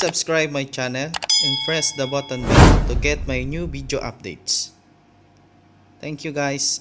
subscribe my channel and press the button bell to get my new video updates. Thank you guys.